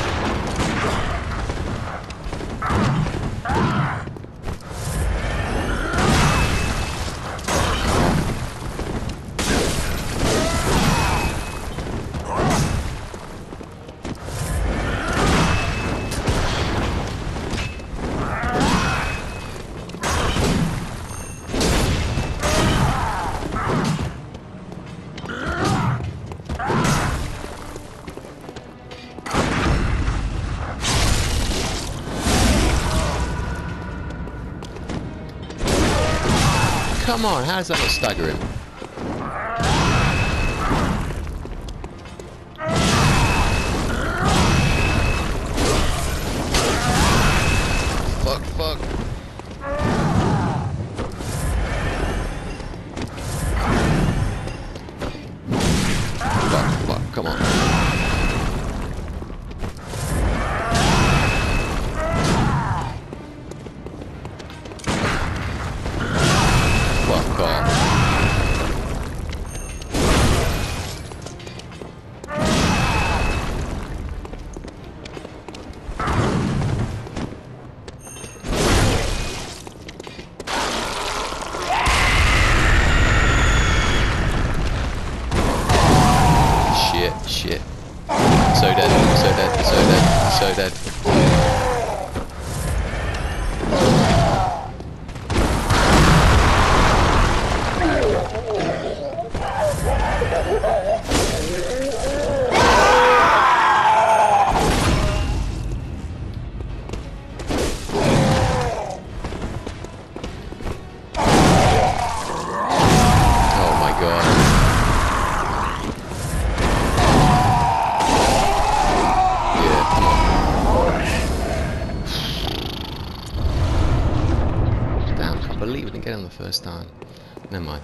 先生。Come on, how does that not stagger him? Shit. So dead, so dead, so dead, so dead. Oh my god. Believe we didn't get him the first time. Never mind.